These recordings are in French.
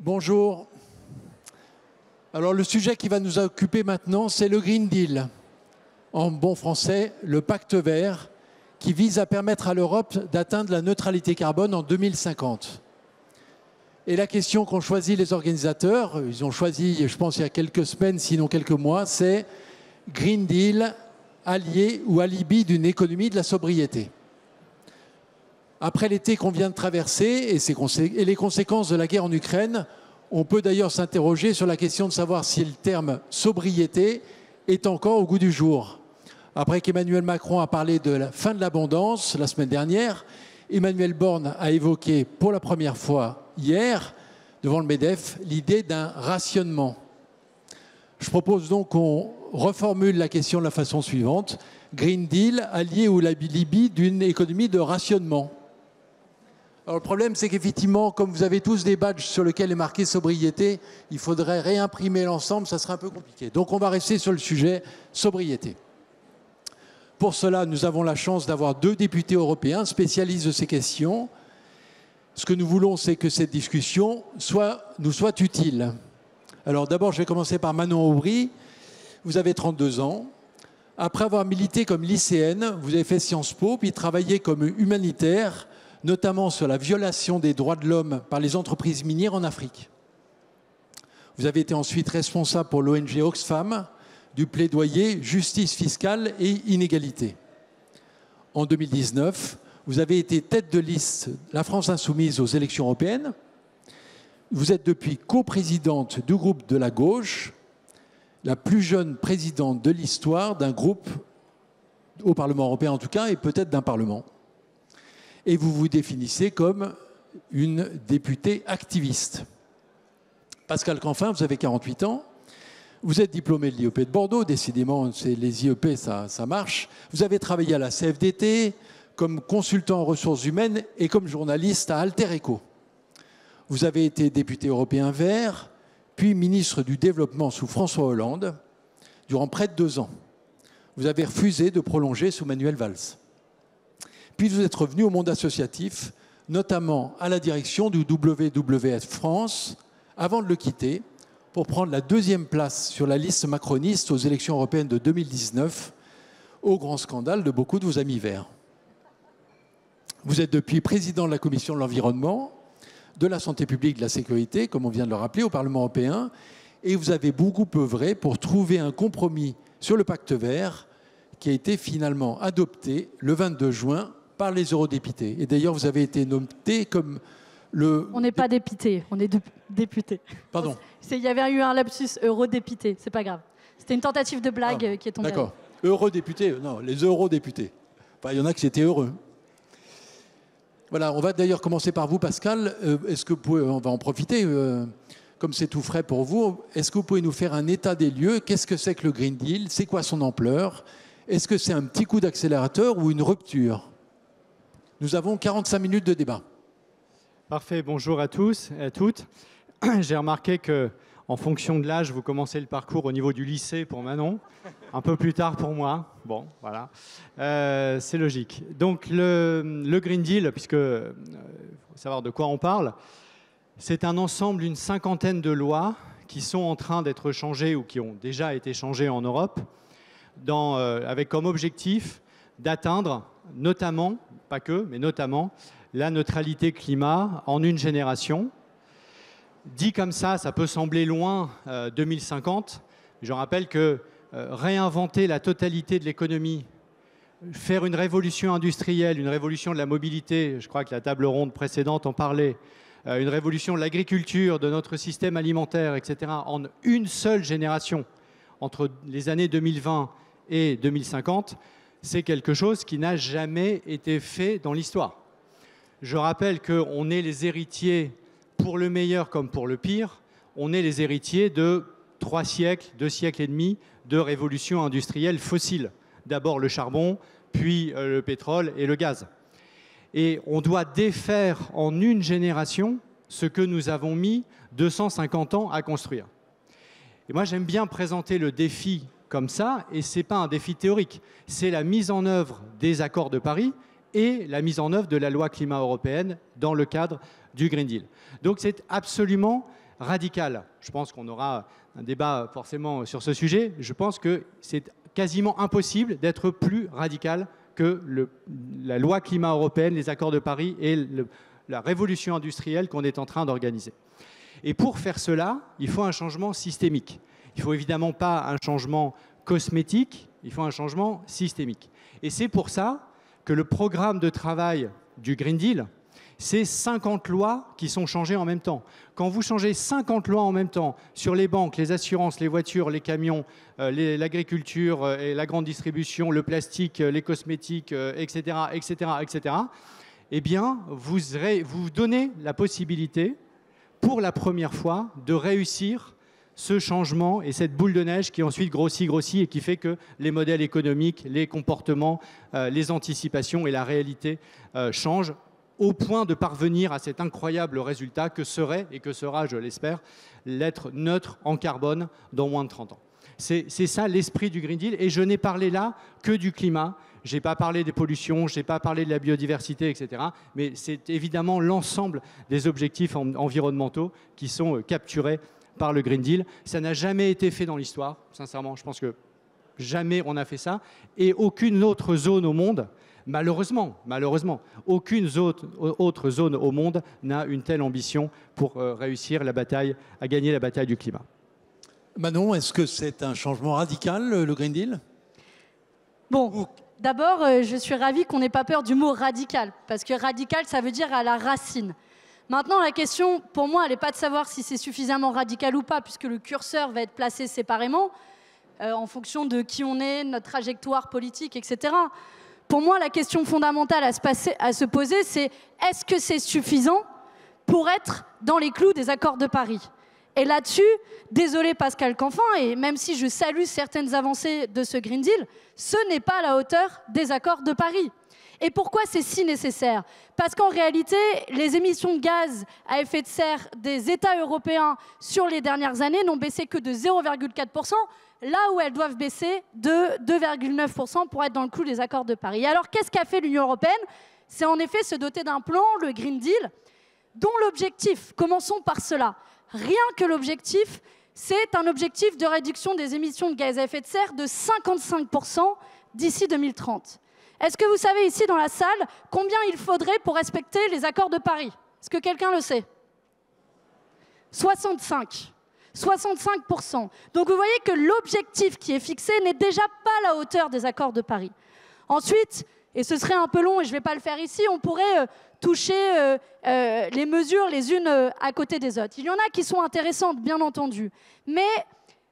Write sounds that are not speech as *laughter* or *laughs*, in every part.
Bonjour. Alors le sujet qui va nous occuper maintenant, c'est le Green Deal. En bon français, le pacte vert qui vise à permettre à l'Europe d'atteindre la neutralité carbone en 2050. Et la question qu'ont choisi les organisateurs, ils ont choisi, je pense, il y a quelques semaines, sinon quelques mois, c'est Green Deal, allié ou alibi d'une économie de la sobriété. Après l'été qu'on vient de traverser et, les conséquences de la guerre en Ukraine, on peut d'ailleurs s'interroger sur la question de savoir si le terme sobriété est encore au goût du jour. Après qu'Emmanuel Macron a parlé de la fin de l'abondance la semaine dernière, Emmanuel Borne a évoqué pour la première fois hier, devant le MEDEF, l'idée d'un rationnement. Je propose donc qu'on reformule la question de la façon suivante. Green Deal allié ou la Libye d'une économie de rationnement. Alors le problème, c'est qu'effectivement, comme vous avez tous des badges sur lesquels est marqué sobriété, il faudrait réimprimer l'ensemble, ça serait un peu compliqué. Donc on va rester sur le sujet sobriété. Pour cela, nous avons la chance d'avoir deux députés européens spécialistes de ces questions. Ce que nous voulons, c'est que cette discussion nous soit utile. Alors d'abord, je vais commencer par Manon Aubry. Vous avez 32 ans. Après avoir milité comme lycéenne, vous avez fait Sciences Po, puis travaillé comme humanitaire notamment sur la violation des droits de l'homme par les entreprises minières en Afrique. Vous avez été ensuite responsable pour l'ONG Oxfam du plaidoyer justice fiscale et inégalité. En 2019, vous avez été tête de liste la France insoumise aux élections européennes. Vous êtes depuis coprésidente du groupe de la gauche, la plus jeune présidente de l'histoire d'un groupe au Parlement européen en tout cas, et peut-être d'un Parlement et vous vous définissez comme une députée activiste. Pascal Canfin, vous avez 48 ans. Vous êtes diplômé de l'IEP de Bordeaux, décidément, les IEP, ça, ça marche. Vous avez travaillé à la CFDT comme consultant en ressources humaines et comme journaliste à Alter Eco. Vous avez été député européen vert, puis ministre du Développement sous François Hollande durant près de deux ans. Vous avez refusé de prolonger sous Manuel Valls. Puis vous êtes revenu au monde associatif, notamment à la direction du WWF France, avant de le quitter pour prendre la deuxième place sur la liste macroniste aux élections européennes de 2019, au grand scandale de beaucoup de vos amis verts. Vous êtes depuis président de la commission de l'environnement, de la santé publique, de la sécurité, comme on vient de le rappeler, au Parlement européen, et vous avez beaucoup œuvré pour trouver un compromis sur le pacte vert qui a été finalement adopté le 22 juin par les eurodéputés. Et d'ailleurs, vous avez été nommé comme le... On n'est pas député, on est député. Pardon *laughs* Il y avait eu un lapsus eurodéputé, c'est pas grave. C'était une tentative de blague ah, qui est tombée. D'accord. Eurodéputé, non, les eurodéputés. Enfin, il y en a qui étaient heureux. Voilà, on va d'ailleurs commencer par vous, Pascal. Euh, est-ce que vous pouvez, on va en profiter, euh, comme c'est tout frais pour vous, est-ce que vous pouvez nous faire un état des lieux? Qu'est-ce que c'est que le Green Deal? C'est quoi son ampleur? Est-ce que c'est un petit coup d'accélérateur ou une rupture? Nous avons 45 minutes de débat. Parfait, bonjour à tous et à toutes. *clears throat* J'ai remarqué que en fonction de l'âge, vous commencez le parcours au niveau du lycée pour Manon, un peu plus tard pour moi. Bon, voilà, euh, c'est logique. Donc le, Green Deal, puisque euh, faut savoir de quoi on parle, c'est un ensemble d'une cinquantaine de lois qui sont en train d'être changées ou qui ont déjà été changées en Europe, euh, avec comme objectif d'atteindre notamment pas que, mais notamment la neutralité climat en une génération. Dit comme ça, ça peut sembler loin 2050. Euh, Je rappelle que euh, réinventer la totalité de l'économie, faire une révolution industrielle, une révolution de la mobilité, je crois que la table ronde précédente en parlait, euh, une révolution de l'agriculture, de notre système alimentaire, etc., en une seule génération, entre les années 2020 et 2050, c'est quelque chose qui n'a jamais été fait dans l'histoire. Je rappelle qu'on est les héritiers, pour le meilleur comme pour le pire, on est les héritiers de trois siècles, deux siècles et demi de révolution industrielle fossile. D'abord le charbon, puis euh, le pétrole et le gaz. Et on doit défaire en une génération ce que nous avons mis 250 ans à construire. Et moi, j'aime bien présenter le défi comme ça, et ce n'est pas un défi théorique, c'est la mise en œuvre des accords de Paris et la mise en œuvre de la loi climat européenne dans le cadre du Green Deal. Donc c'est absolument radical. Je pense qu'on aura un débat forcément sur ce sujet. Je pense que c'est quasiment impossible d'être plus radical que la loi climat européenne, les accords de Paris et la révolution industrielle qu'on est en train d'organiser. Et pour faire cela, il faut un changement systémique. Il ne faut évidemment pas un changement cosmétique, il faut un changement systémique. Et c'est pour ça que le programme de travail du Green Deal, c'est 50 lois qui sont changées en même temps. Quand vous changez 50 lois en même temps sur les banques, les assurances, les voitures, les camions, euh, l'agriculture euh, et la grande distribution, le plastique, euh, les cosmétiques, etc., etc., etc., eh bien, vous, vous donnez la possibilité, pour la première fois, de réussir ce changement et cette boule de neige qui ensuite grossit, grossit et qui fait que les modèles économiques, les comportements, les anticipations et la réalité changent au point de parvenir à cet incroyable résultat que serait, et que sera, je l'espère, l'être neutre en carbone dans moins de 30 ans. C'est ça l'esprit du Green Deal, et je n'ai parlé là que du climat. Je n'ai pas parlé des pollutions, je n'ai pas parlé de la biodiversité, etc. Mais c'est évidemment l'ensemble des objectifs environnementaux qui sont euh, capturés par le Green Deal. Ça n'a jamais été fait dans l'histoire, sincèrement. Je pense que jamais on a fait ça. Et aucune autre zone au monde Malheureusement, malheureusement, aucune autre zone au monde n'a une telle ambition pour euh, réussir la bataille, à gagner la bataille du climat. Manon, est-ce que c'est un changement radical, le Green Deal? Bon, d'abord, euh, je suis ravie qu'on n'ait pas peur du mot radical, parce que radical, ça veut dire à la racine. Maintenant, la question, pour moi, n'est pas de savoir si c'est suffisamment radical ou pas, puisque le curseur va être placé séparément, euh, en fonction de qui on est, notre trajectoire politique, etc. Pour moi, la question fondamentale à se, poser, c'est est-ce que c'est suffisant pour être dans les clous des accords de Paris? Et là-dessus, désolé Pascal Canfin, et même si je salue certaines avancées de ce Green Deal, ce n'est pas à la hauteur des accords de Paris. Et pourquoi c'est si nécessaire? Parce qu'en réalité, les émissions de gaz à effet de serre des États européens sur les dernières années n'ont baissé que de 0,4%, là où elles doivent baisser de 2,9% pour être dans le clou des accords de Paris. Alors qu'est-ce qu'a fait l'Union européenne? C'est en effet se doter d'un plan, le Green Deal, dont l'objectif, commençons par cela, rien que l'objectif, c'est un objectif de réduction des émissions de gaz à effet de serre de 55% d'ici 2030. Est-ce que vous savez ici dans la salle combien il faudrait pour respecter les accords de Paris? Est-ce que quelqu'un le sait? 65. 65%. Donc vous voyez que l'objectif qui est fixé n'est déjà pas à la hauteur des accords de Paris. Ensuite, et ce serait un peu long et je ne vais pas le faire ici, on pourrait euh, toucher euh, euh, les mesures les unes à côté des autres. Il y en a qui sont intéressantes, bien entendu, mais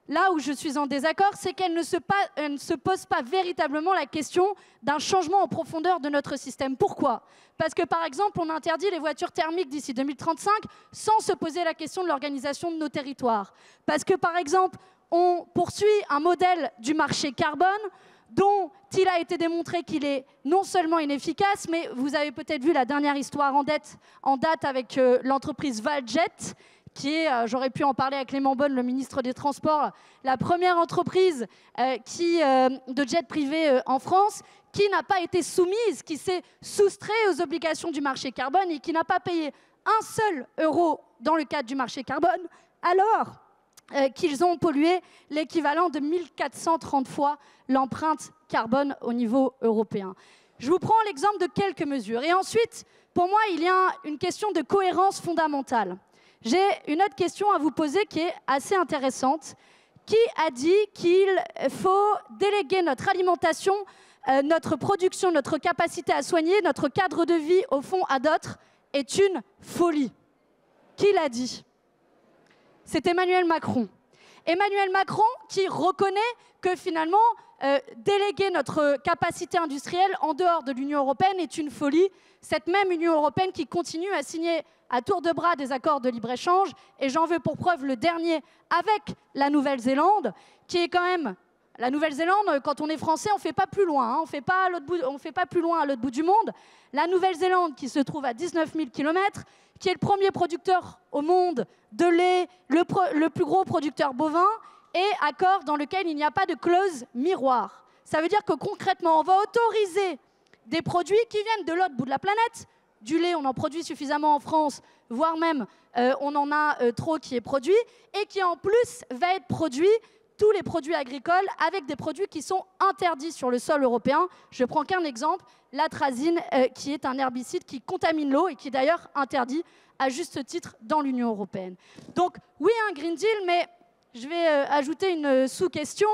là où je suis en désaccord, c'est qu'elle ne, se pose pas véritablement la question d'un changement en profondeur de notre système. Pourquoi? Parce que, par exemple, on interdit les voitures thermiques d'ici 2035 sans se poser la question de l'organisation de nos territoires. Parce que, par exemple, on poursuit un modèle du marché carbone dont il a été démontré qu'il est non seulement inefficace, mais vous avez peut-être vu la dernière histoire en, date avec euh, l'entreprise Valjet, qui est, euh, j'aurais pu en parler avec Clément Bonne, le ministre des Transports, la première entreprise euh, qui, euh, de jet privé en France qui n'a pas été soumise, qui s'est soustrait aux obligations du marché carbone et qui n'a pas payé un seul euro dans le cadre du marché carbone, alors qu'ils ont pollué l'équivalent de 1430 fois l'empreinte carbone au niveau européen. Je vous prends l'exemple de quelques mesures. Et ensuite, pour moi, il y a une question de cohérence fondamentale. J'ai une autre question à vous poser qui est assez intéressante. Qui a dit qu'il faut déléguer notre alimentation, euh, notre production, notre capacité à soigner, notre cadre de vie, au fond, à d'autres, est une folie? Qui l'a dit? C'est Emmanuel Macron. Emmanuel Macron qui reconnaît que finalement, euh, déléguer notre capacité industrielle en dehors de l'Union européenne est une folie. Cette même Union européenne qui continue à signer à tour de bras des accords de libre-échange, et j'en veux pour preuve le dernier avec la Nouvelle-Zélande, qui est quand même la Nouvelle-Zélande, quand on est français, on ne fait pas plus loin, hein. on ne fait pas plus loin à l'autre bout du monde. La Nouvelle-Zélande, qui se trouve à 19 000 km, qui est le premier producteur au monde de lait, le, le plus gros producteur bovin, et accord dans lequel il n'y a pas de clause miroir. Ça veut dire que concrètement, on va autoriser des produits qui viennent de l'autre bout de la planète, du lait, on en produit suffisamment en France, voire même euh, on en a euh, trop qui est produit, et qui en plus va être produit tous les produits agricoles avec des produits qui sont interdits sur le sol européen. Je prends qu'un exemple, l'atrazine, euh, qui est un herbicide qui contamine l'eau et qui est d'ailleurs interdit à juste titre dans l'Union européenne. Donc oui, un Green Deal, mais je vais ajouter une sous-question.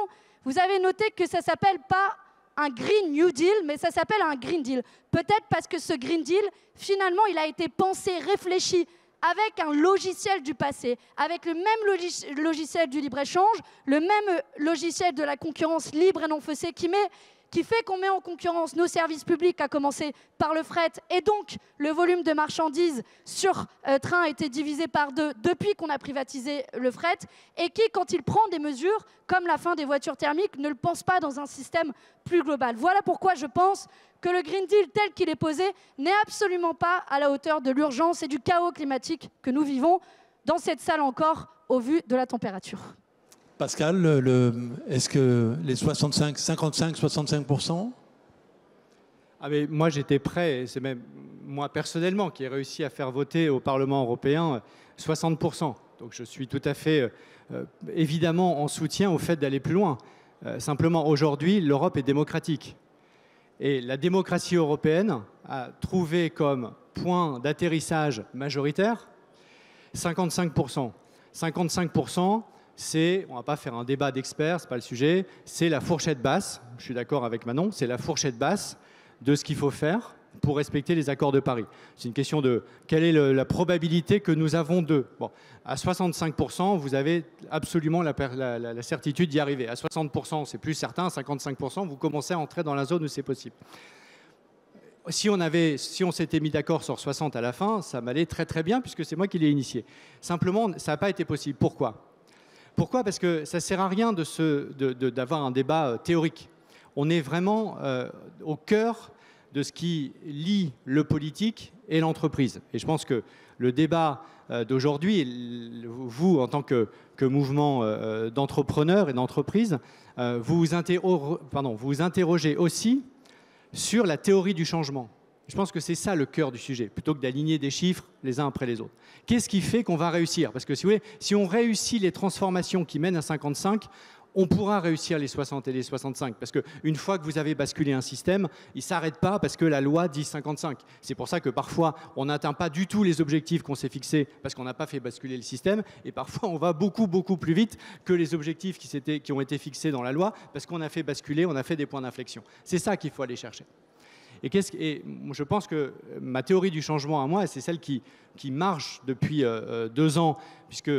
Vous avez noté que ça s'appelle pas un Green New Deal, mais ça s'appelle un Green Deal. Peut-être parce que ce Green Deal, finalement, il a été pensé, réfléchi avec un logiciel du passé, avec le même logiciel du libre-échange, le même logiciel de la concurrence libre et non faussée qui met qui fait qu'on met en concurrence nos services publics, à commencer par le fret, et donc le volume de marchandises sur euh, train a été divisé par deux depuis qu'on a privatisé le fret, et qui, quand il prend des mesures, comme la fin des voitures thermiques, ne le pense pas dans un système plus global. Voilà pourquoi je pense que le Green Deal tel qu'il est posé n'est absolument pas à la hauteur de l'urgence et du chaos climatique que nous vivons dans cette salle encore au vu de la température. Pascal, est-ce que les 65, 55, 65 ah mais Moi, j'étais prêt, c'est même moi personnellement qui ai réussi à faire voter au Parlement européen 60% Donc je suis tout à fait euh, évidemment en soutien au fait d'aller plus loin. Euh, simplement, aujourd'hui, l'Europe est démocratique. Et la démocratie européenne a trouvé comme point d'atterrissage majoritaire 55% 55 c'est, on ne va pas faire un débat d'experts, ce n'est pas le sujet, c'est la fourchette basse, je suis d'accord avec Manon, c'est la fourchette basse de ce qu'il faut faire pour respecter les accords de Paris. C'est une question de quelle est la probabilité que nous avons de. Bon, à 65%, vous avez absolument la, la certitude d'y arriver. À 60%, c'est plus certain. À 55%, vous commencez à entrer dans la zone où c'est possible. Si on, avait, si on s'était mis d'accord sur 60 à la fin, ça m'allait très très bien puisque c'est moi qui l'ai initié. Simplement, ça n'a pas été possible. Pourquoi? Pourquoi? Parce que ça ne sert à rien d'avoir un débat euh, théorique. On est vraiment euh, au cœur de ce qui lie le politique et l'entreprise. Et je pense que le débat euh, d'aujourd'hui, vous, en tant que, mouvement d'entrepreneurs et d'entreprise, vous, vous interrogez aussi sur la théorie du changement. Je pense que c'est ça le cœur du sujet, plutôt que d'aligner des chiffres les uns après les autres. Qu'est-ce qui fait qu'on va réussir? Parce que si, vous voulez, si on réussit les transformations qui mènent à 55, on pourra réussir les 60 et les 65. Parce qu'une fois que vous avez basculé un système, il ne s'arrête pas parce que la loi dit 55. C'est pour ça que parfois, on n'atteint pas du tout les objectifs qu'on s'est fixés parce qu'on n'a pas fait basculer le système. Et parfois, on va beaucoup, beaucoup plus vite que les objectifs qui, qui ont été fixés dans la loi parce qu'on a fait basculer, on a fait des points d'inflexion. C'est ça qu'il faut aller chercher. Et, et, je pense que ma théorie du changement à moi, c'est celle qui, qui, marche depuis euh, euh, deux ans, puisque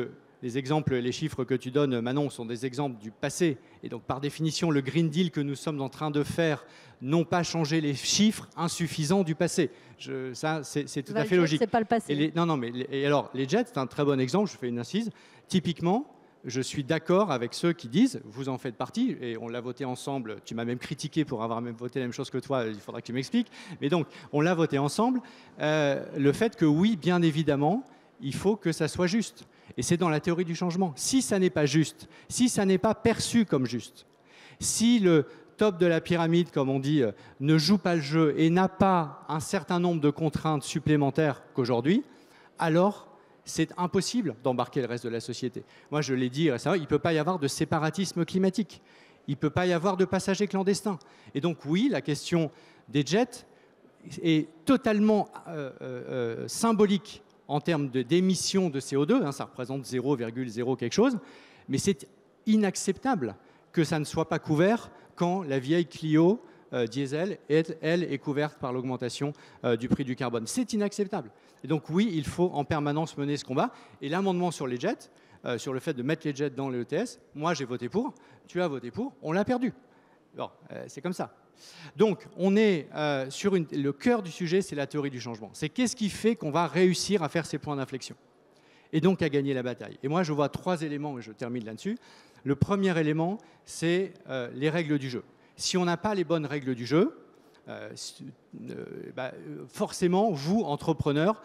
les exemples, les chiffres que tu donnes, Manon, sont des exemples du passé. Et donc, par définition, le Green Deal que nous sommes en train de faire n'ont pas changé les chiffres insuffisants du passé. Je, ça, c'est tout à fait logique. C'est pas le passé. non, non, mais et alors, les jets, c'est un très bon exemple. Je fais une incise. Typiquement, je suis d'accord avec ceux qui disent, vous en faites partie, et on l'a voté ensemble, tu m'as même critiqué pour avoir même voté la même chose que toi, il faudra que tu m'expliques, mais donc on l'a voté ensemble, euh, le fait que oui, bien évidemment, il faut que ça soit juste. Et c'est dans la théorie du changement. Si ça n'est pas juste, si ça n'est pas perçu comme juste, si le top de la pyramide, comme on dit, euh, ne joue pas le jeu et n'a pas un certain nombre de contraintes supplémentaires qu'aujourd'hui, alors c'est impossible d'embarquer le reste de la société. Moi, je l'ai dit récemment, il ne peut pas y avoir de séparatisme climatique. Il ne peut pas y avoir de passagers clandestins. Et donc, oui, la question des jets est totalement euh, euh, euh, symbolique en termes d'émissions de, CO2. Hein, ça représente 0,0 quelque chose. Mais c'est inacceptable que ça ne soit pas couvert quand la vieille Clio diesel, elle, est couverte par l'augmentation du prix du carbone. C'est inacceptable. Et donc oui, il faut en permanence mener ce combat. Et l'amendement sur les jets, euh, sur le fait de mettre les jets dans le ETS, moi j'ai voté pour, tu as voté pour, on l'a perdu. Euh, c'est comme ça. Donc, on est euh, sur le cœur du sujet, c'est la théorie du changement. C'est qu'est-ce qui fait qu'on va réussir à faire ces points d'inflexion et donc à gagner la bataille. Et moi, je vois trois éléments, et je termine là-dessus. Le premier élément, c'est les règles du jeu. Si on n'a pas les bonnes règles du jeu, bah, forcément, vous, entrepreneurs,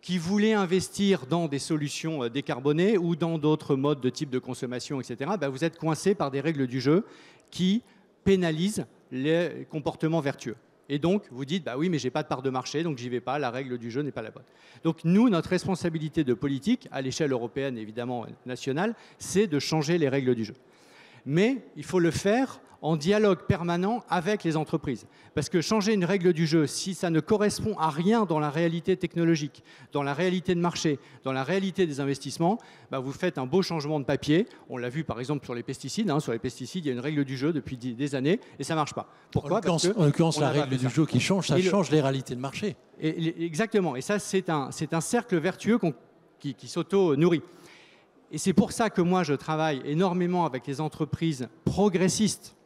qui voulez investir dans des solutions euh, décarbonées ou dans d'autres modes de type de consommation, etc., bah, vous êtes coincé par des règles du jeu qui pénalisent les comportements vertueux. Et donc, vous dites, bah oui, mais j'ai pas de part de marché, donc j'y vais pas, la règle du jeu n'est pas la bonne. Donc, nous, notre responsabilité de politique, à l'échelle européenne, évidemment nationale, c'est de changer les règles du jeu. Mais il faut le faire en dialogue permanent avec les entreprises. Parce que changer une règle du jeu, si ça ne correspond à rien dans la réalité technologique, dans la réalité de marché, dans la réalité des investissements, bah vous faites un beau changement de papier. On l'a vu par exemple sur les pesticides. Hein. Sur les pesticides, il y a une règle du jeu depuis des années et ça ne marche pas. Pourquoi? En l'occurrence, la règle du jeu qui change, ça change les réalités de marché. Et, exactement. Et ça, c'est un, un cercle vertueux qui, qui s'auto-nourrit. Et c'est pour ça que moi, je travaille énormément avec les entreprises progressistes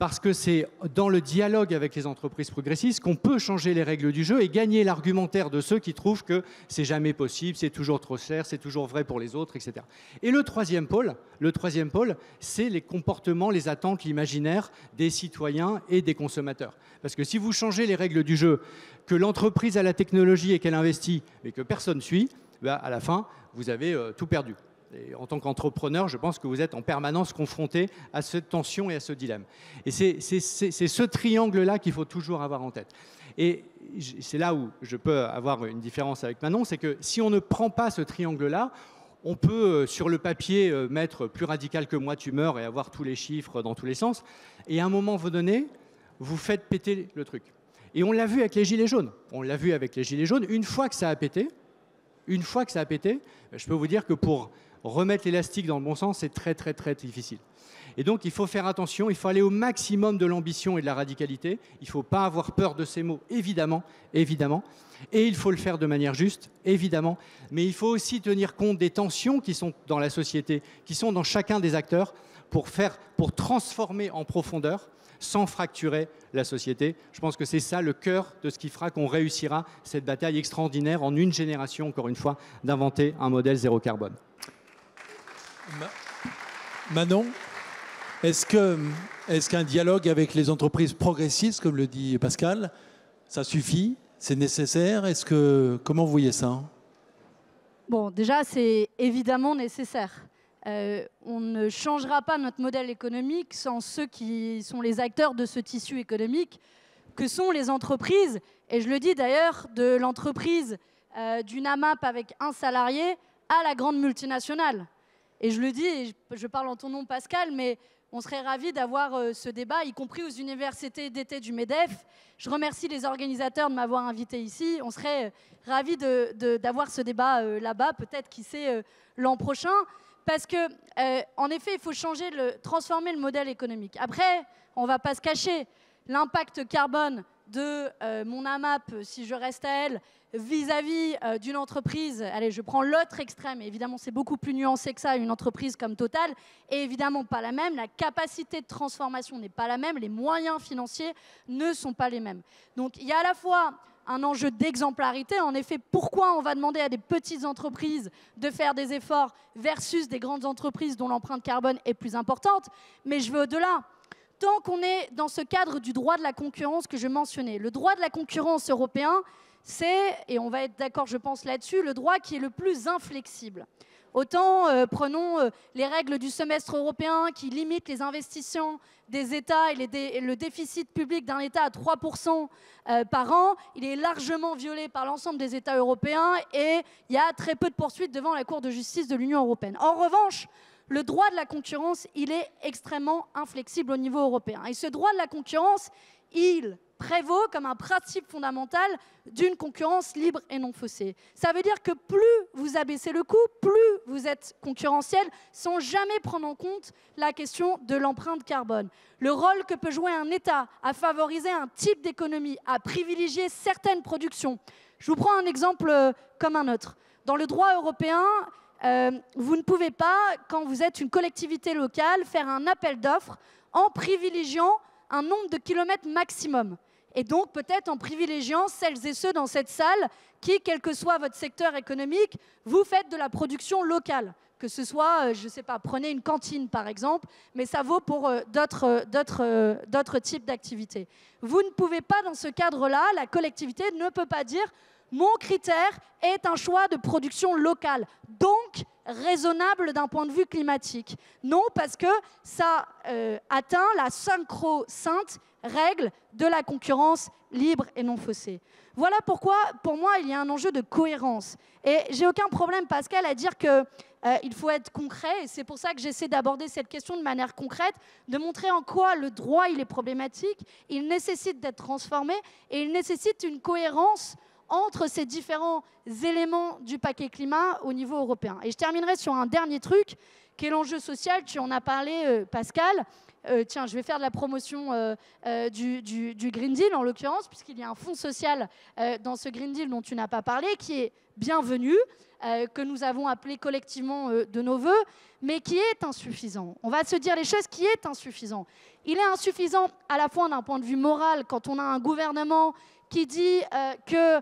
parce que c'est dans le dialogue avec les entreprises progressistes qu'on peut changer les règles du jeu et gagner l'argumentaire de ceux qui trouvent que c'est jamais possible, c'est toujours trop cher, c'est toujours vrai pour les autres, etc. Et le troisième pôle, le troisième pôle, c'est les comportements, les attentes, l'imaginaire des citoyens et des consommateurs. Parce que si vous changez les règles du jeu, que l'entreprise a la technologie et qu'elle investit, mais que personne suit, bah, à la fin, vous avez euh, tout perdu en tant qu'entrepreneur, je pense que vous êtes en permanence confronté à cette tension et à ce dilemme. Et c'est ce triangle-là qu'il faut toujours avoir en tête. Et c'est là où je peux avoir une différence avec Manon, c'est que si on ne prend pas ce triangle-là, on peut, euh, sur le papier, euh, mettre plus radical que moi, tu meurs et avoir tous les chiffres dans tous les sens. Et à un moment donné, vous faites péter le truc. Et on l'a vu avec les Gilets jaunes. On l'a vu avec les Gilets jaunes. Une fois que ça a pété, une fois que ça a pété, je peux vous dire que pour remettre l'élastique dans le bon sens, c'est très très très difficile. Et donc il faut faire attention, il faut aller au maximum de l'ambition et de la radicalité. Il ne faut pas avoir peur de ces mots, évidemment, évidemment. Et il faut le faire de manière juste, évidemment. Mais il faut aussi tenir compte des tensions qui sont dans la société, qui sont dans chacun des acteurs, pour faire, pour transformer en profondeur, sans fracturer la société. Je pense que c'est ça le cœur de ce qui fera qu'on réussira cette bataille extraordinaire en une génération, encore une fois, d'inventer un modèle zéro carbone. Manon, est-ce qu'un dialogue avec les entreprises progressistes, comme le dit Pascal, ça suffit C'est nécessaire? Est-ce que comment vous ça? Bon, déjà, c'est évidemment nécessaire. Euh, on ne changera pas notre modèle économique sans ceux qui sont les acteurs de ce tissu économique, que sont les entreprises. Et je le dis d'ailleurs, de l'entreprise euh, d'une AMAP avec un salarié à la grande multinationale. Et je le dis, et je parle en ton nom Pascal, mais on serait ravis d'avoir euh, ce débat, y compris aux universités d'été du MEDEF. Je remercie les organisateurs de m'avoir invité ici. On serait euh, ravis d'avoir ce débat euh, là-bas, peut-être qui sait l'an prochain, parce que en effet, il faut changer, le, transformer le modèle économique. Après, on ne va pas se cacher, l'impact carbone de mon AMAP, si je reste à elle, vis-à-vis euh, d'une entreprise, allez, je prends l'autre extrême, évidemment c'est beaucoup plus nuancé que ça, une entreprise comme Total est évidemment pas la même, la capacité de transformation n'est pas la même, les moyens financiers ne sont pas les mêmes. Donc il y a à la fois un enjeu d'exemplarité. En effet, pourquoi on va demander à des petites entreprises de faire des efforts versus des grandes entreprises dont l'empreinte carbone est plus importante? Mais je veux au-delà. Tant qu'on est dans ce cadre du droit de la concurrence que je mentionnais, le droit de la concurrence européen, c'est, et on va être d'accord je pense là-dessus, le droit qui est le plus inflexible. Autant euh, prenons euh, les règles du semestre européen qui limitent les investissements des États et, le déficit public d'un État à 3% euh, par an, il est largement violé par l'ensemble des États européens et il y a très peu de poursuites devant la Cour de justice de l'Union européenne. En revanche, le droit de la concurrence, il est extrêmement inflexible au niveau européen. Et ce droit de la concurrence, il prévaut comme un principe fondamental d'une concurrence libre et non faussée. Ça veut dire que plus vous abaissez le coût, plus vous êtes concurrentiel sans jamais prendre en compte la question de l'empreinte carbone. Le rôle que peut jouer un État à favoriser un type d'économie, à privilégier certaines productions. Je vous prends un exemple euh, comme un autre. Dans le droit européen, euh, vous ne pouvez pas, quand vous êtes une collectivité locale, faire un appel d'offres en privilégiant un nombre de kilomètres maximum et donc peut-être en privilégiant celles et ceux dans cette salle qui, quel que soit votre secteur économique, vous faites de la production locale. Que ce soit, euh, je ne sais pas, prenez une cantine par exemple, mais ça vaut pour euh, d'autres types d'activités. Vous ne pouvez pas, dans ce cadre-là, la collectivité ne peut pas dire mon critère est un choix de production locale, donc raisonnable d'un point de vue climatique. Non, parce que ça atteint la synchro-sainte règles de la concurrence libre et non faussée. Voilà pourquoi, pour moi, il y a un enjeu de cohérence. Et j'ai aucun problème, Pascal, à dire que euh, il faut être concret, et c'est pour ça que j'essaie d'aborder cette question de manière concrète, de montrer en quoi le droit il est problématique, il nécessite d'être transformé, et il nécessite une cohérence entre ces différents éléments du paquet climat au niveau européen. Et je terminerai sur un dernier truc, qui est l'enjeu social, tu en as parlé, euh, Pascal. Euh, tiens, je vais faire de la promotion du, du, Green Deal en l'occurrence, puisqu'il y a un fonds social dans ce Green Deal dont tu n'as pas parlé, qui est bienvenu. Euh, que nous avons appelé collectivement euh, de nos voeux, mais qui est insuffisant. On va se dire les choses qui est insuffisant. Il est insuffisant à la fois d'un point de vue moral quand on a un gouvernement qui dit euh, que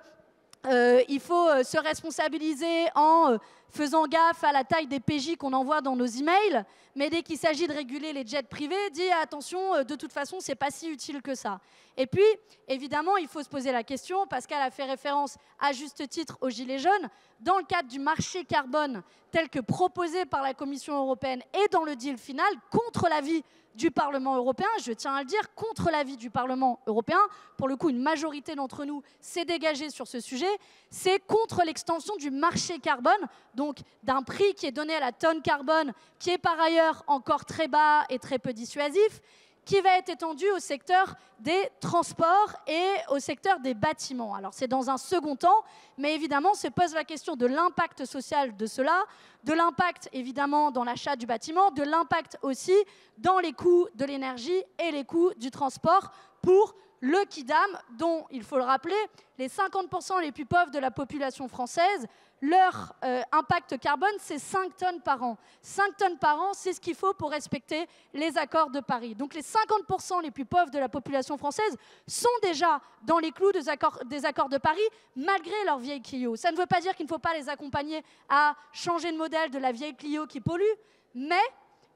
il faut se responsabiliser en faisant gaffe à la taille des PJ qu'on envoie dans nos emails, mais dès qu'il s'agit de réguler les jets privés, dit attention, de toute façon, c'est pas si utile que ça. Et puis, évidemment, il faut se poser la question, Pascal a fait référence à juste titre aux Gilets jaunes, dans le cadre du marché carbone tel que proposé par la Commission européenne et dans le deal final, contre l'avis du Parlement européen, je tiens à le dire, contre l'avis du Parlement européen, pour le coup une majorité d'entre nous s'est dégagée sur ce sujet, c'est contre l'extension du marché carbone, donc d'un prix qui est donné à la tonne carbone, qui est par ailleurs encore très bas et très peu dissuasif, qui va être étendu au secteur des transports et au secteur des bâtiments. Alors c'est dans un second temps, mais évidemment se pose la question de l'impact social de cela, de l'impact évidemment dans l'achat du bâtiment, de l'impact aussi dans les coûts de l'énergie et les coûts du transport pour le Kidam, dont, il faut le rappeler, les 50% les plus pauvres de la population française leur euh, impact carbone, c'est 5 tonnes par an. 5 tonnes par an, c'est ce qu'il faut pour respecter les accords de Paris. Donc les 50% les plus pauvres de la population française sont déjà dans les clous des accords, de Paris, malgré leur vieille Clio. Ça ne veut pas dire qu'il ne faut pas les accompagner à changer de modèle de la vieille Clio qui pollue, mais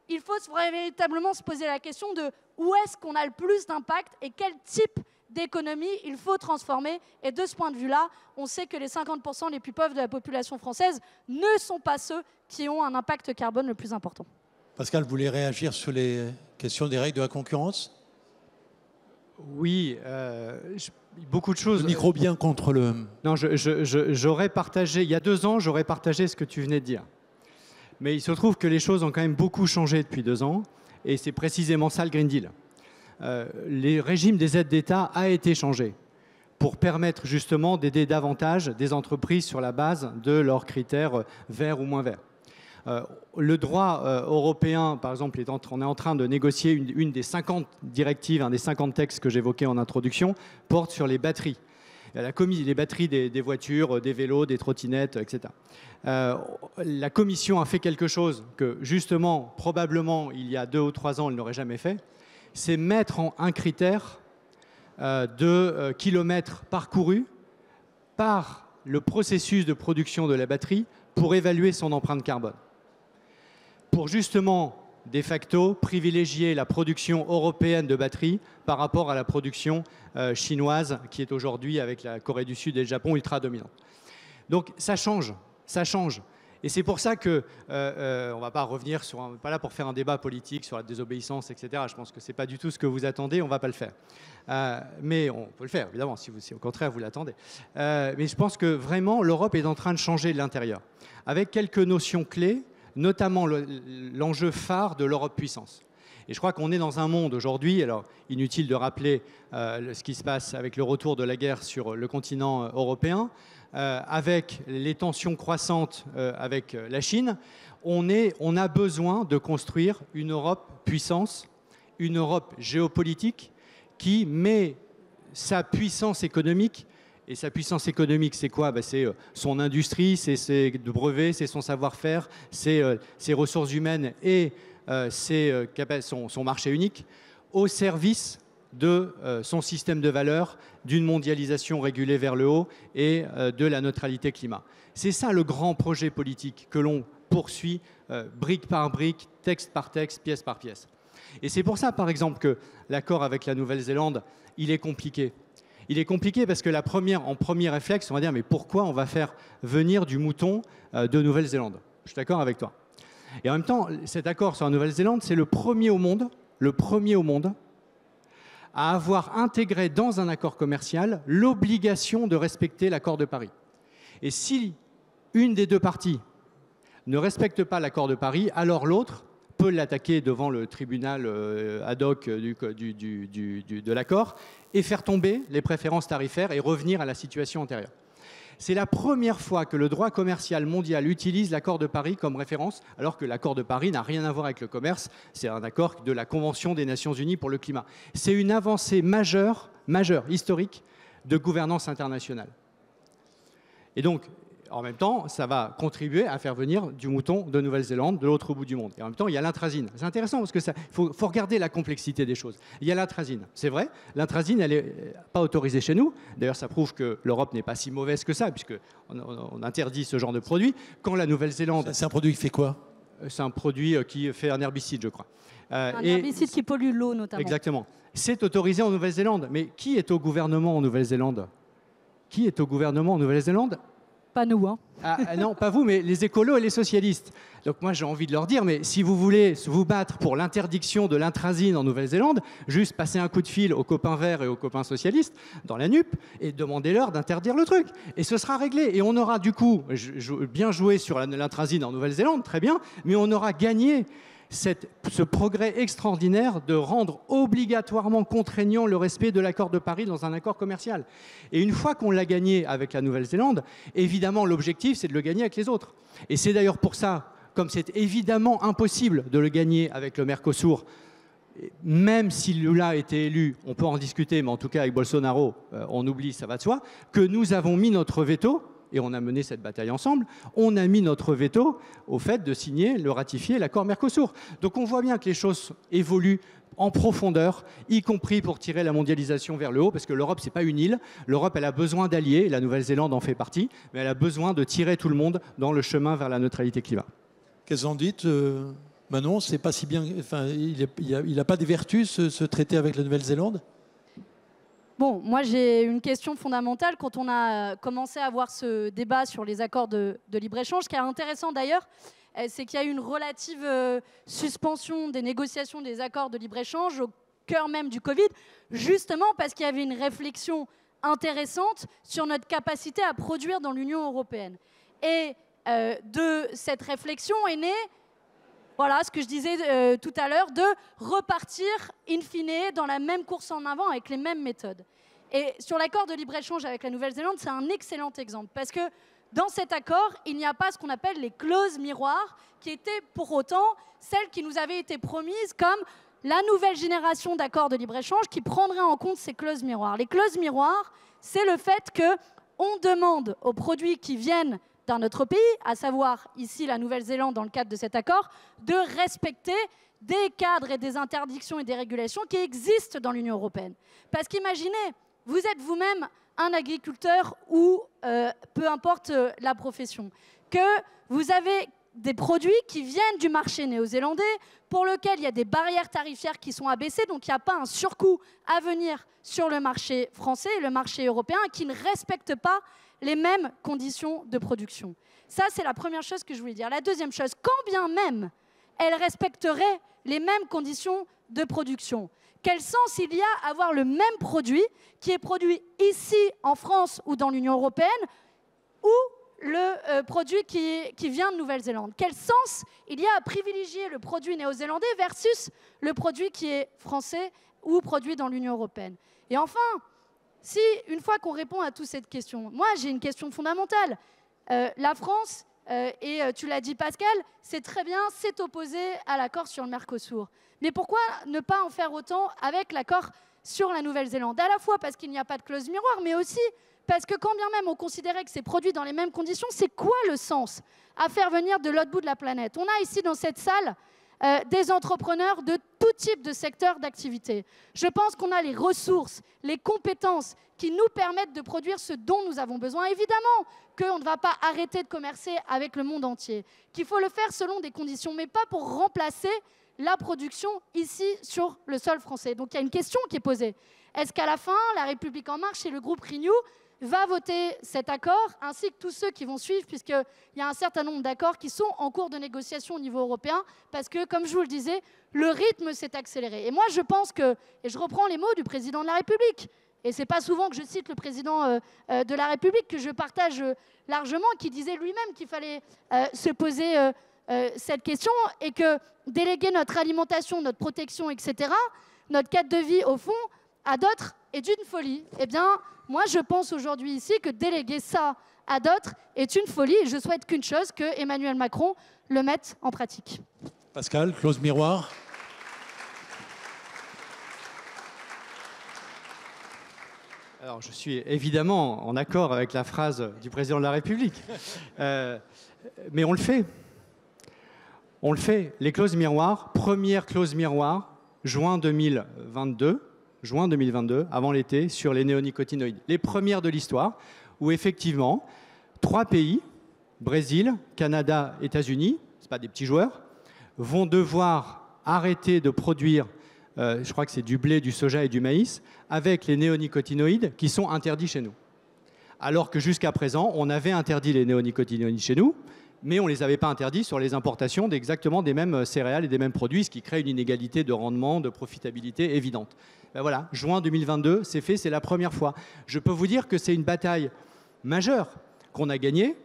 il faut véritablement se poser la question de où est-ce qu'on a le plus d'impact et quel type d'économie il faut transformer. Et de ce point de vue-là, on sait que les 50% les plus pauvres de la population française ne sont pas ceux qui ont un impact carbone le plus important. Pascal, vous voulez réagir sur les questions des règles de la concurrence? Oui, euh, beaucoup de choses. Le micro bien contre le... Non, j'aurais partagé, il y a deux ans, j'aurais partagé ce que tu venais de dire. Mais il se trouve que les choses ont quand même beaucoup changé depuis deux ans, et c'est précisément ça le Green Deal. Euh, le régime des aides d'État a été changé pour permettre justement d'aider davantage des entreprises sur la base de leurs critères verts ou moins verts. Euh, le droit euh, européen, par exemple, on est en train de négocier une, des 50 directives, un des 50 textes que j'évoquais en introduction, porte sur les batteries. La les batteries des, voitures, des vélos, des trottinettes, etc. la Commission a fait quelque chose que, justement, probablement, il y a deux ou trois ans, elle n'aurait jamais fait c'est mettre en un critère euh, de euh, kilomètres parcourus par le processus de production de la batterie pour évaluer son empreinte carbone. Pour justement, de facto, privilégier la production européenne de batteries par rapport à la production euh, chinoise qui est aujourd'hui, avec la Corée du Sud et le Japon, ultra dominante. Donc ça change, ça change. Et c'est pour ça que euh, euh, on va pas revenir sur, un, pas là pour faire un débat politique sur la désobéissance, etc. Je pense que c'est pas du tout ce que vous attendez. On va pas le faire. Euh, mais on peut le faire évidemment si, vous, si au contraire vous l'attendez. mais je pense que vraiment l'Europe est en train de changer de l'intérieur, avec quelques notions clés, notamment l'enjeu phare de l'Europe puissance. Et je crois qu'on est dans un monde aujourd'hui, alors inutile de rappeler ce qui se passe avec le retour de la guerre sur le continent européen, euh, avec les tensions croissantes euh, avec euh, la Chine, on, est, on a besoin de construire une Europe puissance, une Europe géopolitique qui met sa puissance économique. Et sa puissance économique, c'est quoi? Ben, C'est son industrie, c'est ses brevets, c'est son savoir-faire, c'est ses ressources humaines et son, son, marché unique au service de euh, son système de valeurs, d'une mondialisation régulée vers le haut et euh, de la neutralité climat. C'est ça le grand projet politique que l'on poursuit euh, brique par brique, texte par texte, pièce par pièce. Et c'est pour ça, par exemple, que l'accord avec la Nouvelle-Zélande, il est compliqué. Il est compliqué parce que la première, en premier réflexe, on va dire mais pourquoi on va faire venir du mouton de Nouvelle-Zélande? Je suis d'accord avec toi. Et en même temps, cet accord sur la Nouvelle-Zélande, c'est le premier au monde, le premier au monde à avoir intégré dans un accord commercial l'obligation de respecter l'accord de Paris. Et si une des deux parties ne respecte pas l'accord de Paris, alors l'autre peut l'attaquer devant le tribunal euh, ad hoc de l'accord et faire tomber les préférences tarifaires et revenir à la situation antérieure. C'est la première fois que le droit commercial mondial utilise l'accord de Paris comme référence, alors que l'accord de Paris n'a rien à voir avec le commerce, c'est un accord de la Convention des Nations Unies pour le climat. C'est une avancée majeure, majeure, historique, de gouvernance internationale. Et donc, en même temps, ça va contribuer à faire venir du mouton de Nouvelle-Zélande de l'autre bout du monde. Et en même temps, il y a l'intrazine. C'est intéressant parce que faut, faut, regarder la complexité des choses. Il y a l'intrazine, c'est vrai. L'intrazine, elle n'est pas autorisée chez nous. D'ailleurs, ça prouve que l'Europe n'est pas si mauvaise que ça, puisque on, interdit ce genre de produit. Quand la Nouvelle-Zélande, c'est un produit qui fait quoi? Euh, C'est un produit euh, qui fait un herbicide, je crois. Euh, un herbicide qui pollue l'eau, notamment. Exactement. C'est autorisé en Nouvelle-Zélande. Mais qui est au gouvernement en Nouvelle-Zélande? Qui est au gouvernement en Nouvelle-Zélande? Pas nous, hein. Ah, ah, non, pas vous, mais les écolos et les socialistes. Donc moi j'ai envie de leur dire, mais si vous voulez vous battre pour l'interdiction de l'intrazine en Nouvelle-Zélande, juste passer un coup de fil aux copains verts et aux copains socialistes dans la NUP et demandez-leur d'interdire le truc. Et ce sera réglé. Et on aura du coup bien joué sur l'intrazine en Nouvelle-Zélande, très bien, mais on aura gagné ce progrès extraordinaire de rendre obligatoirement contraignant le respect de l'accord de Paris dans un accord commercial. Et une fois qu'on l'a gagné avec la Nouvelle-Zélande, évidemment, l'objectif, c'est de le gagner avec les autres. Et c'est d'ailleurs pour ça, comme c'est évidemment impossible de le gagner avec le Mercosur, même si Lula a été élu, on peut en discuter, mais en tout cas avec Bolsonaro, euh, on oublie, ça va de soi, que nous avons mis notre veto et on a mené cette bataille ensemble, on a mis notre veto au fait de signer, le ratifier l'accord Mercosur. Donc on voit bien que les choses évoluent en profondeur, y compris pour tirer la mondialisation vers le haut, parce que l'Europe, ce n'est pas une île. L'Europe, elle a besoin d'alliés, la Nouvelle-Zélande en fait partie, mais elle a besoin de tirer tout le monde dans le chemin vers la neutralité climat. Qu'est-ce qu'on dit euh, Manon, c'est pas si bien. Enfin, il n'a pas des vertus, ce traité avec la Nouvelle-Zélande? Bon, moi j'ai une question fondamentale. Quand on a commencé à avoir ce débat sur les accords de, libre-échange, ce qui est intéressant d'ailleurs, euh, c'est qu'il y a eu une relative euh, suspension des négociations des accords de libre-échange au cœur même du Covid, justement parce qu'il y avait une réflexion intéressante sur notre capacité à produire dans l'Union européenne. Et euh, de cette réflexion est née voilà ce que je disais euh, tout à l'heure, de repartir in fine dans la même course en avant avec les mêmes méthodes. Et sur l'accord de libre-échange avec la Nouvelle-Zélande, c'est un excellent exemple parce que dans cet accord, il n'y a pas ce qu'on appelle les clauses miroirs, qui étaient pour autant celles qui nous avaient été promises comme la nouvelle génération d'accords de libre-échange qui prendrait en compte ces clauses miroirs. Les clauses miroirs, c'est le fait que on demande aux produits qui viennent d'un autre pays, à savoir ici la Nouvelle-Zélande dans le cadre de cet accord, de respecter des cadres et des interdictions et des régulations qui existent dans l'Union européenne. Parce qu'imaginez, vous êtes vous-même un agriculteur ou euh, peu importe euh, la profession, que vous avez des produits qui viennent du marché néo-zélandais, pour lequel il y a des barrières tarifaires qui sont abaissées, donc il n'y a pas un surcoût à venir sur le marché français et le marché européen, qui ne respectent pas les mêmes conditions de production. Ça, c'est la première chose que je voulais dire. La deuxième chose, quand bien même elle respecterait les mêmes conditions de production, quel sens il y a à avoir le même produit qui est produit ici en France ou dans l'Union européenne ou le euh, produit qui, vient de Nouvelle-Zélande? Quel sens il y a à privilégier le produit néo-zélandais versus le produit qui est français ou produit dans l'Union européenne? Et enfin, si, une fois qu'on répond à toutes ces questions, moi j'ai une question fondamentale. Euh, la France, euh, et tu l'as dit Pascal, c'est très bien, s'est opposé à l'accord sur le Mercosur. Mais pourquoi ne pas en faire autant avec l'accord sur la Nouvelle-Zélande? À la fois parce qu'il n'y a pas de clause miroir, mais aussi parce que quand bien même on considérait que c'est produit dans les mêmes conditions, c'est quoi le sens à faire venir de l'autre bout de la planète? On a ici dans cette salle euh, des entrepreneurs de tout type de secteur d'activité. Je pense qu'on a les ressources, les compétences qui nous permettent de produire ce dont nous avons besoin. Évidemment qu'on ne va pas arrêter de commercer avec le monde entier, qu'il faut le faire selon des conditions, mais pas pour remplacer la production ici sur le sol français. Donc il y a une question qui est posée. Est-ce qu'à la fin, la République en marche et le groupe Renew va voter cet accord, ainsi que tous ceux qui vont suivre, puisqu'il y a un certain nombre d'accords qui sont en cours de négociation au niveau européen, parce que, comme je vous le disais, le rythme s'est accéléré. Et moi, je pense que, et je reprends les mots du président de la République, et c'est pas souvent que je cite le président euh, euh, de la République, que je partage euh, largement, qui disait lui-même qu'il fallait se poser cette question, et que déléguer notre alimentation, notre protection, etc., notre cadre de vie, au fond, à d'autres est d'une folie. Eh bien, moi, je pense aujourd'hui ici que déléguer ça à d'autres est une folie et je souhaite qu'une chose, que Emmanuel Macron le mette en pratique. Pascal, close miroir. Alors, je suis évidemment en accord avec la phrase du président de la République, euh, mais on le fait. On le fait. Les clauses miroirs, première clause miroir, juin 2022, juin 2022, avant l'été, sur les néonicotinoïdes. Les premières de l'histoire, où effectivement, trois pays, Brésil, Canada, États-Unis, ce pas des petits joueurs, vont devoir arrêter de produire, euh, je crois que c'est du blé, du soja et du maïs, avec les néonicotinoïdes qui sont interdits chez nous. Alors que jusqu'à présent, on avait interdit les néonicotinoïdes chez nous, mais on ne les avait pas interdits sur les importations d'exactement des mêmes céréales et des mêmes produits, ce qui crée une inégalité de rendement, de profitabilité évidente. Ben voilà, juin 2022, c'est fait, c'est la première fois. Je peux vous dire que c'est une bataille majeure qu'on a gagnée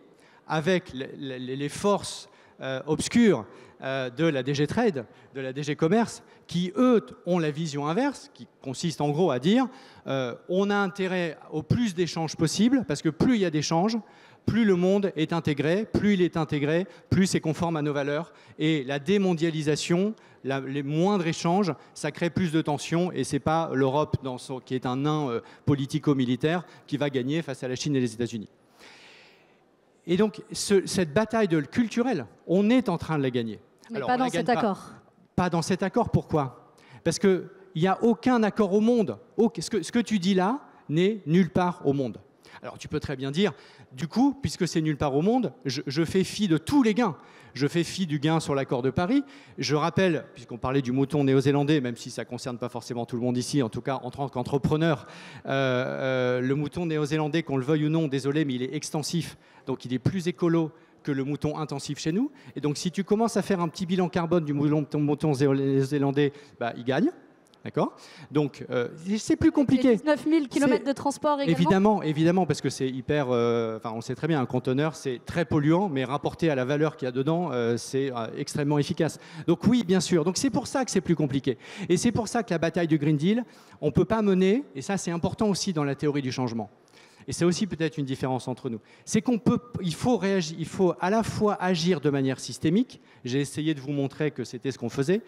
avec les forces euh, obscures euh, de la DG Trade, de la DG Commerce, qui, eux, ont la vision inverse, qui consiste en gros à dire euh, on a intérêt au plus d'échanges possible, parce que plus il y a d'échanges, plus le monde est intégré, plus il est intégré, plus c'est conforme à nos valeurs. Et la démondialisation, les moindres échanges, ça crée plus de tensions et ce n'est pas l'Europe, qui est un nain euh, politico-militaire, qui va gagner face à la Chine et les États-Unis. Et donc, cette bataille de culturelle, on est en train de la gagner. Mais pas dans cet accord. Pas dans cet accord, pourquoi? Parce qu'il n'y a aucun accord au monde. Ce que, ce que tu dis là n'est nulle part au monde. Alors tu peux très bien dire, du coup, puisque c'est nulle part au monde, je, fais fi de tous les gains. Je fais fi du gain sur l'accord de Paris. Je rappelle, puisqu'on parlait du mouton néo-zélandais, même si ça ne concerne pas forcément tout le monde ici, en tout cas en tant qu'entrepreneur, euh, euh, le mouton néo-zélandais, qu'on le veuille ou non, désolé, mais il est extensif, donc il est plus écolo que le mouton intensif chez nous. Et donc si tu commences à faire un petit bilan carbone du mouton, néo-zélandais, bah, il gagne. D'accord? Donc, euh, c'est plus compliqué. 19 000 km de transport également Évidemment, évidemment, parce que c'est hyper. Euh, enfin, on sait très bien, un conteneur, c'est très polluant, mais rapporté à la valeur qu'il y a dedans, euh, c'est extrêmement efficace. Donc, oui, bien sûr. Donc, c'est pour ça que c'est plus compliqué. Et c'est pour ça que la bataille du Green Deal, on ne peut pas mener, et ça, c'est important aussi dans la théorie du changement. Et c'est aussi peut-être une différence entre nous. C'est qu'on peut, il faut réagir, il faut à la fois agir de manière systémique. J'ai essayé de vous montrer que c'était ce qu'on faisait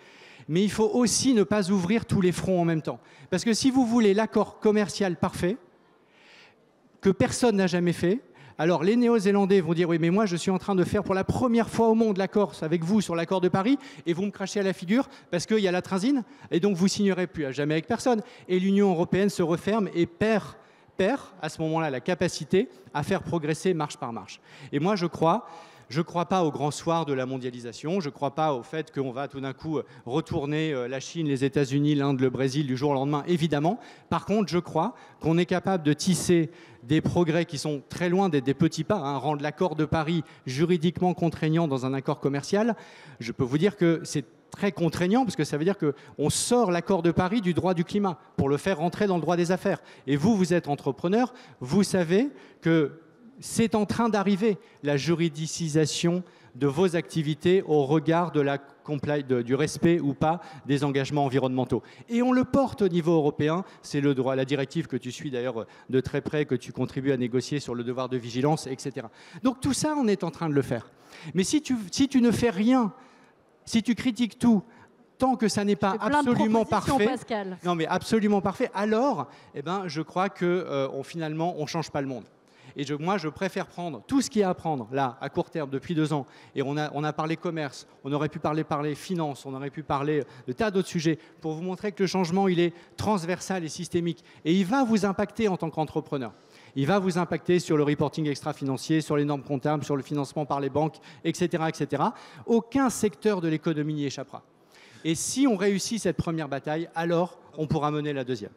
mais il faut aussi ne pas ouvrir tous les fronts en même temps. Parce que si vous voulez l'accord commercial parfait, que personne n'a jamais fait, alors les Néo-Zélandais vont dire oui mais moi je suis en train de faire pour la première fois au monde l'accord avec vous sur l'accord de Paris et vous me crachez à la figure parce qu'il y a la transine et donc vous signerez plus à jamais avec personne. Et l'Union européenne se referme et perd, perd à ce moment-là la capacité à faire progresser marche par marche. Et moi je crois je ne crois pas au grand soir de la mondialisation. Je ne crois pas au fait qu'on va tout d'un coup retourner euh, la Chine, les États-Unis, l'Inde, le Brésil du jour au lendemain, évidemment. Par contre, je crois qu'on est capable de tisser des progrès qui sont très loin d'être des petits pas, hein, rendre l'accord de Paris juridiquement contraignant dans un accord commercial. Je peux vous dire que c'est très contraignant parce que ça veut dire qu'on sort l'accord de Paris du droit du climat pour le faire rentrer dans le droit des affaires. Et vous, vous êtes entrepreneur, vous savez que c'est en train d'arriver, la juridicisation de vos activités au regard de la du respect ou pas des engagements environnementaux. Et on le porte au niveau européen, c'est le droit, la directive que tu suis d'ailleurs de très près, que tu contribues à négocier sur le devoir de vigilance, etc. Donc tout ça, on est en train de le faire. Mais si tu, si tu ne fais rien, si tu critiques tout, tant que ça n'est pas absolument parfait, non mais absolument parfait, alors, eh ben, je crois que euh, finalement, on change pas le monde. Et moi, je préfère prendre tout ce qu'il y a à prendre, là, à court terme, depuis deux ans. Et on a, on a parlé commerce, on aurait pu parler, parler finance, on aurait pu parler de tas d'autres sujets pour vous montrer que le changement, il est transversal et systémique. Et il va vous impacter en tant qu'entrepreneur. Il va vous impacter sur le reporting extra-financier, sur les normes comptables, sur le financement par les banques, etc. etc. Aucun secteur de l'économie n'y échappera. Et si on réussit cette première bataille, alors on pourra mener la deuxième.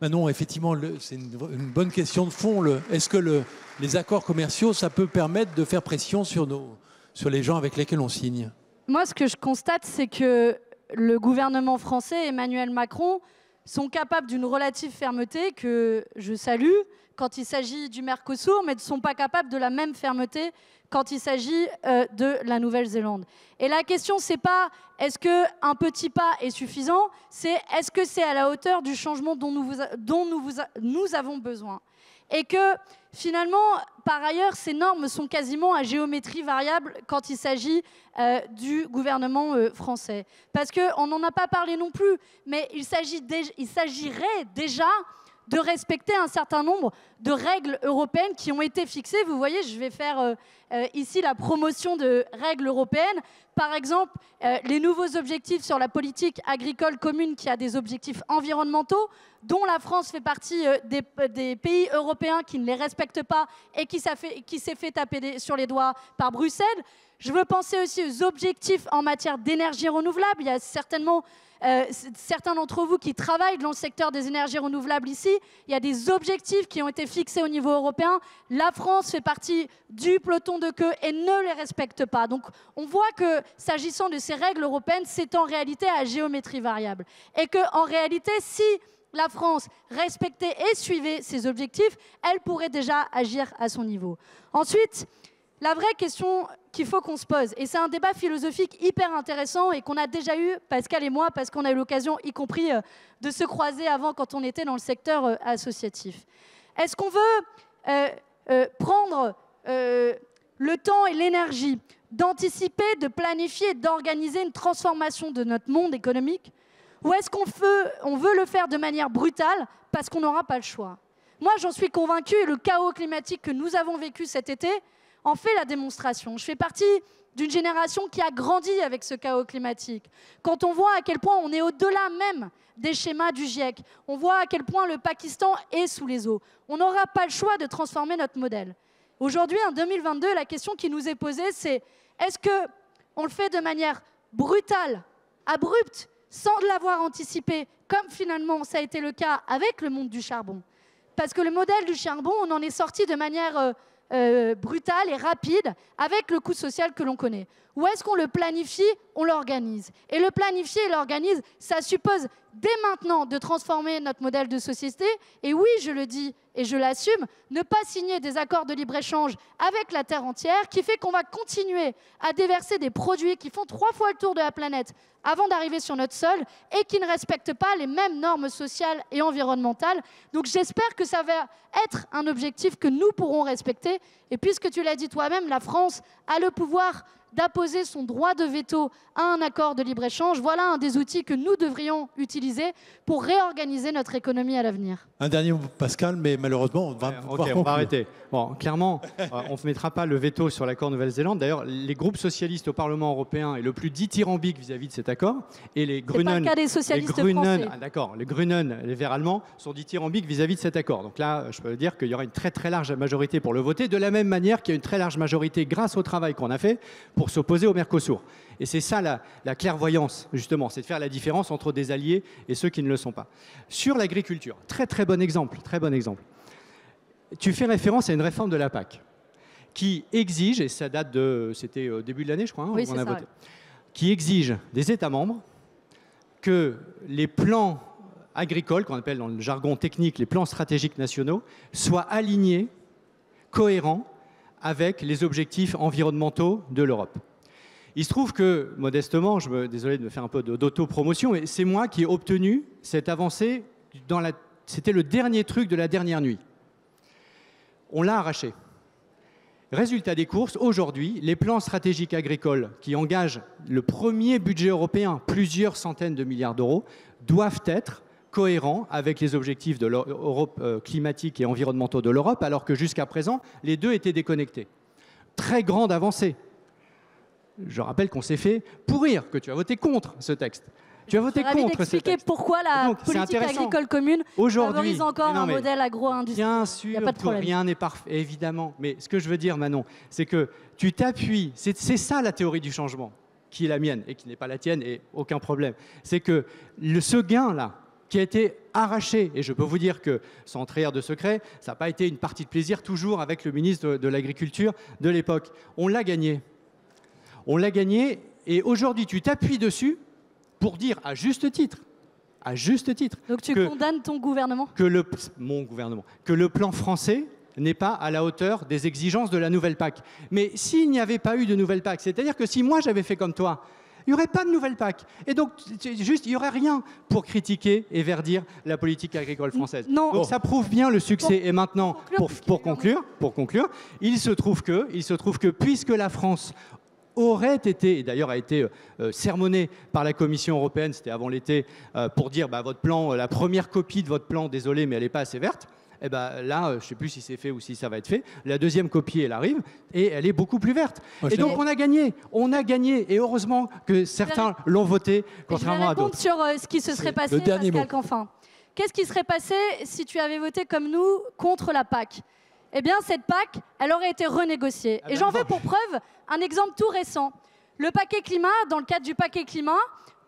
Manon, effectivement, c'est une, bonne question de fond. Est-ce que le, les accords commerciaux, ça peut permettre de faire pression sur, sur les gens avec lesquels on signe? Moi, ce que je constate, c'est que le gouvernement français, Emmanuel Macron, sont capables d'une relative fermeté que je salue quand il s'agit du Mercosur, mais ne sont pas capables de la même fermeté quand il s'agit euh, de la Nouvelle-Zélande. Et la question, c'est pas est-ce qu'un petit pas est suffisant, c'est est-ce que c'est à la hauteur du changement dont nous, avons besoin. Et que finalement, par ailleurs, ces normes sont quasiment à géométrie variable quand il s'agit euh, du gouvernement euh, français. Parce qu'on n'en a pas parlé non plus, mais il s'agirait déjà de respecter un certain nombre de règles européennes qui ont été fixées. Vous voyez, je vais faire euh, euh, ici la promotion de règles européennes. Par exemple, euh, les nouveaux objectifs sur la politique agricole commune qui a des objectifs environnementaux, dont la France fait partie des, des, pays européens qui ne les respectent pas et qui s'est fait taper sur les doigts par Bruxelles. Je veux penser aussi aux objectifs en matière d'énergie renouvelable. Il y a certainement euh, certains d'entre vous qui travaillent dans le secteur des énergies renouvelables ici, il y a des objectifs qui ont été fixés au niveau européen. La France fait partie du peloton de queue et ne les respecte pas. Donc on voit que s'agissant de ces règles européennes, c'est en réalité à géométrie variable. Et qu'en réalité, si la France respectait et suivait ses objectifs, elle pourrait déjà agir à son niveau. Ensuite, la vraie question qu'il faut qu'on se pose, et c'est un débat philosophique hyper intéressant et qu'on a déjà eu, Pascal et moi, parce qu'on a eu l'occasion, y compris, euh, de se croiser avant quand on était dans le secteur euh, associatif. Est-ce qu'on veut euh, prendre le temps et l'énergie d'anticiper, de planifier, d'organiser une transformation de notre monde économique? Ou est-ce qu'on veut, on veut le faire de manière brutale parce qu'on n'aura pas le choix? Moi, j'en suis convaincue, et le chaos climatique que nous avons vécu cet été, en fait la démonstration. Je fais partie d'une génération qui a grandi avec ce chaos climatique. Quand on voit à quel point on est au-delà même des schémas du GIEC, on voit à quel point le Pakistan est sous les eaux. On n'aura pas le choix de transformer notre modèle. Aujourd'hui, en 2022, la question qui nous est posée, c'est est-ce que on le fait de manière brutale, abrupte, sans l'avoir anticipé, comme finalement ça a été le cas avec le monde du charbon? Parce que le modèle du charbon, on en est sorti de manière euh, euh, brutal et rapide avec le coût social que l'on connaît. Ou est-ce qu'on le planifie, on l'organise. Et le planifier et l'organise, ça suppose dès maintenant de transformer notre modèle de société. Et oui, je le dis et je l'assume, ne pas signer des accords de libre-échange avec la Terre entière, qui fait qu'on va continuer à déverser des produits qui font trois fois le tour de la planète avant d'arriver sur notre sol et qui ne respectent pas les mêmes normes sociales et environnementales. Donc j'espère que ça va être un objectif que nous pourrons respecter. Et puisque tu l'as dit toi-même, la France a le pouvoir d'apposer son droit de veto à un accord de libre-échange. Voilà un des outils que nous devrions utiliser pour réorganiser notre économie à l'avenir. Un dernier mot, Pascal, mais malheureusement, on va, on va arrêter. Bon, clairement, euh, on ne mettra pas le veto sur l'accord Nouvelle-Zélande. D'ailleurs, les groupes socialistes au Parlement européen est le plus dithyrambique vis-à-vis de cet accord. Et les Grünen, pas le cas des socialistes les Grünen, ah, d'accord, les Grünen, les Verts allemands, sont dithyrambiques vis-à-vis de cet accord. Donc là, je peux dire qu'il y aura une très très large majorité pour le voter, de la même manière qu'il y a une très large majorité grâce au travail qu'on a fait pour s'opposer au Mercosur. Et c'est ça la, clairvoyance, justement, c'est de faire la différence entre des alliés et ceux qui ne le sont pas. Sur l'agriculture, très très bon exemple, très bon exemple. Tu fais référence à une réforme de la PAC qui exige, et ça date de, c'était au début de l'année, je crois, hein, oui, on a voté, qui exige des États membres que les plans agricoles, qu'on appelle dans le jargon technique les plans stratégiques nationaux, soient alignés, cohérents avec les objectifs environnementaux de l'Europe. Il se trouve que, modestement, je me, désolé de me faire un peu d'auto-promotion, mais c'est moi qui ai obtenu cette avancée. C'était le dernier truc de la dernière nuit. On l'a arraché. Résultat des courses, aujourd'hui, les plans stratégiques agricoles qui engagent le premier budget européen, plusieurs centaines de milliards d'euros, doivent être cohérents avec les objectifs de l'Europe euh, climatique et environnementaux de l'Europe, alors que jusqu'à présent, les deux étaient déconnectés. Très grande avancée. Je rappelle qu'on s'est fait pourrir, que tu as voté contre ce texte. Tu as voté contre ce texte. pourquoi la politique agricole commune favorise encore un modèle agro-industriel. Bien sûr que rien n'est parfait, évidemment. Mais ce que je veux dire, Manon, c'est que tu t'appuies, c'est ça la théorie du changement, qui est la mienne et qui n'est pas la tienne, et aucun problème. C'est que le, ce gain-là, qui a été arraché. Et je peux vous dire que, sans trahir de secret, ça n'a pas été une partie de plaisir toujours avec le ministre de, de l'Agriculture de l'époque. On l'a gagné. On l'a gagné et aujourd'hui tu t'appuies dessus pour dire à juste titre, à juste titre, Donc tu que, condamnes ton gouvernement? que le, mon gouvernement, que le plan français n'est pas à la hauteur des exigences de la nouvelle PAC. Mais s'il n'y avait pas eu de nouvelle PAC, c'est-à-dire que si moi j'avais fait comme toi, il n'y aurait pas de nouvelle PAC. Et donc, juste, il n'y aurait rien pour critiquer et verdir la politique agricole française. Non. Donc ça prouve bien le succès. et maintenant, pour, conclure, pour conclure, il se trouve que, il se trouve que puisque la France aurait été, et d'ailleurs a été euh, sermonné par la Commission européenne, c'était avant l'été, euh, pour dire bah, votre plan, euh, la première copie de votre plan, désolé, mais elle n'est pas assez verte. Et ben là, euh, je ne sais plus si c'est fait ou si ça va être fait. La deuxième copie, elle arrive et elle est beaucoup plus verte. Moi, et donc on a gagné, on a gagné. Et heureusement que certains l'ont voté, Et je contrairement à d'autres. sur euh, ce qui se serait passé, le dernier Pascal. Canfin. Qu'est-ce qui serait passé si tu avais voté comme nous contre la PAC? Eh bien, cette PAC, elle aurait été renégociée. Ah Et ben j'en veux pour preuve un exemple tout récent. Le paquet climat, dans le cadre du paquet climat,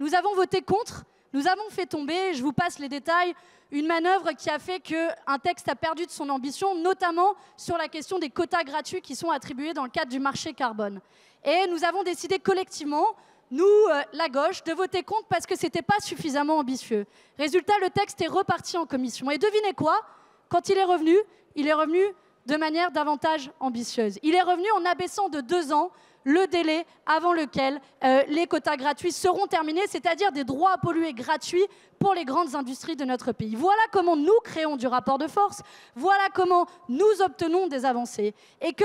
nous avons voté contre. Nous avons fait tomber, je vous passe les détails, une manœuvre qui a fait qu'un texte a perdu de son ambition, notamment sur la question des quotas gratuits qui sont attribués dans le cadre du marché carbone. Et nous avons décidé collectivement, nous, euh, la gauche, de voter contre parce que ce n'était pas suffisamment ambitieux. Résultat, le texte est reparti en commission. Et devinez quoi? Quand il est revenu, il est revenu de manière davantage ambitieuse. Il est revenu en abaissant de deux ans le délai avant lequel euh, les quotas gratuits seront terminés, c'est-à-dire des droits à polluer gratuits pour les grandes industries de notre pays. Voilà comment nous créons du rapport de force, voilà comment nous obtenons des avancées. Et que,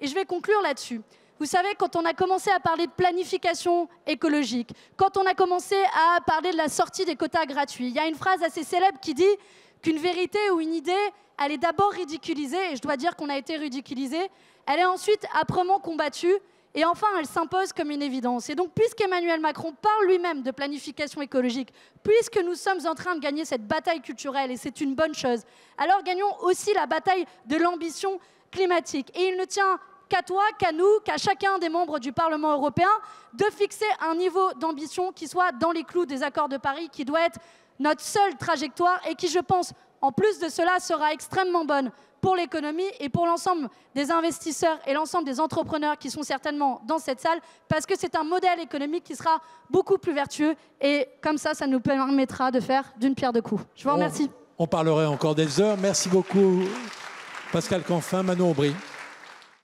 et je vais conclure là-dessus, vous savez, quand on a commencé à parler de planification écologique, quand on a commencé à parler de la sortie des quotas gratuits, il y a une phrase assez célèbre qui dit qu'une vérité ou une idée, elle est d'abord ridiculisée, et je dois dire qu'on a été ridiculisé, elle est ensuite âprement combattue, et enfin elle s'impose comme une évidence. Et donc, puisqu'Emmanuel Macron parle lui-même de planification écologique, puisque nous sommes en train de gagner cette bataille culturelle, et c'est une bonne chose, alors gagnons aussi la bataille de l'ambition climatique. Et il ne tient qu'à toi, qu'à nous, qu'à chacun des membres du Parlement européen de fixer un niveau d'ambition qui soit dans les clous des accords de Paris, qui doit être notre seule trajectoire et qui, je pense, en plus de cela, sera extrêmement bonne pour l'économie et pour l'ensemble des investisseurs et l'ensemble des entrepreneurs qui sont certainement dans cette salle, parce que c'est un modèle économique qui sera beaucoup plus vertueux et comme ça, ça nous permettra de faire d'une pierre deux coups. Je vous remercie. On, parlerait encore des heures. Merci beaucoup, Pascal Canfin, Manon Aubry.